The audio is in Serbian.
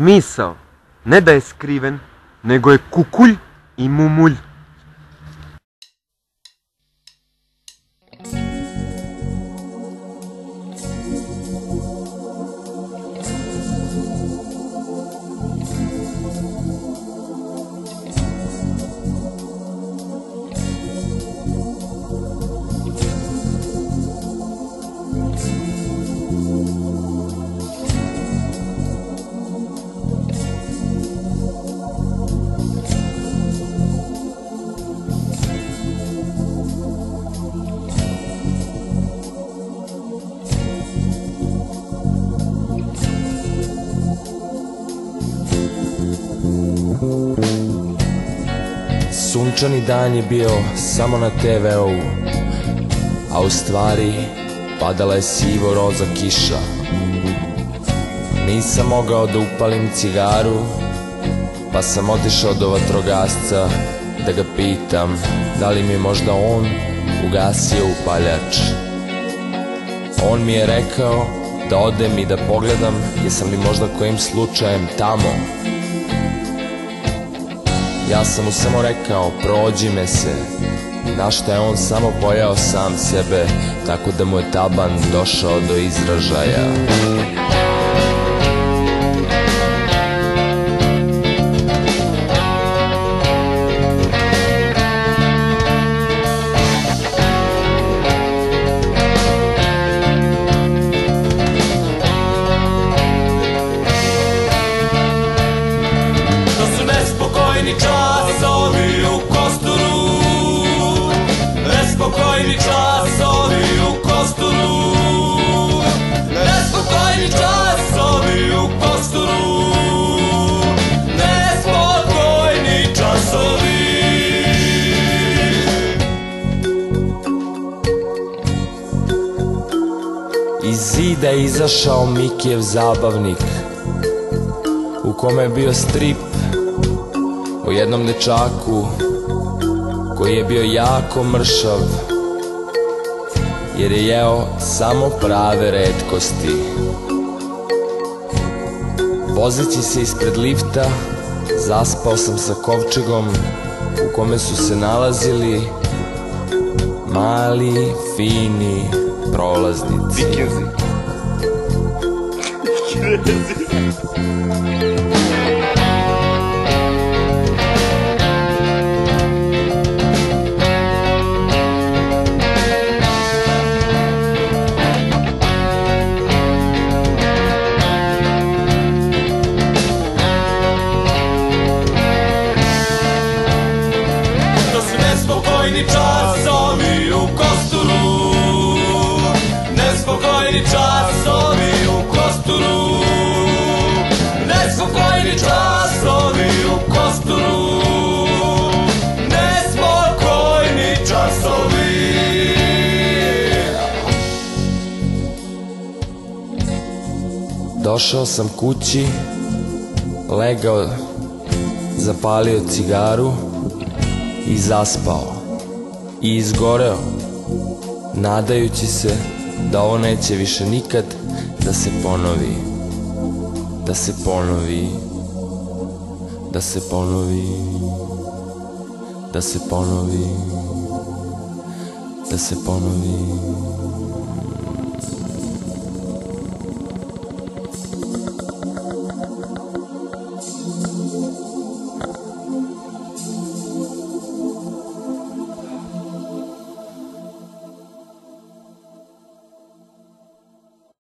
Smisao, ne da je skriven, nego je kukulj i mumulj. Sunčani dan je bio samo na TV-u A u stvari padala je sivo roza kiša. Nisam mogao da upalim cigaru Pa sam otišao do vatrogasca da ga pitam Da li mi možda on ugasio upaljač. On mi je rekao da odem i da pogledam Jesam li možda kojim slučajem tamo Ja sam mu samo rekao, prođi me se. Na šta je on samo pojao sam sebe Tako da mu je taban došao do izražaja nespokojni časovi u kosturu. Nespokojni časovi u kosturu. Nespokojni časovi u kosturu. Nespokojni časovi. Iz zida izašao Mikijev zabavnik U kome je bio strip O jednom dečaku Koji je bio jako mršav Jer je jeo samo prave redkosti. Vozeći se ispred lifta Zaspao sam sa kovčegom U kome su se nalazili Mali, fini prolaznici. To Došao sam kući, legao, zapalio cigaru i zaspao. I izgoreo, nadajući se da ovo neće više nikad da se ponovi. Da se ponovi. Da se ponovi. Da se ponovi. Da se ponovi.